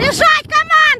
Лежать, команда!